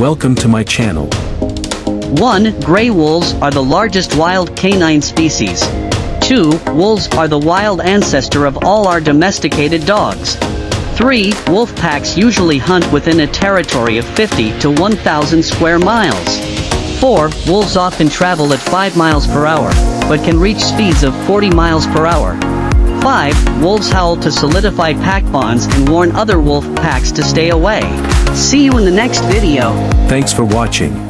Welcome to my channel. 1. Gray wolves are the largest wild canine species. 2. Wolves are the wild ancestor of all our domesticated dogs. 3. Wolf packs usually hunt within a territory of 50 to 1,000 square miles. 4. Wolves often travel at 5 miles per hour, but can reach speeds of 40 miles per hour. 5. Wolves howl to solidify pack bonds and warn other wolf packs to stay away. See you in the next video. Thanks for watching.